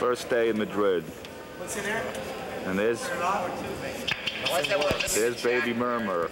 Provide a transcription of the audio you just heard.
First day in Madrid. What's in there? And there's, there's Baby Murmur.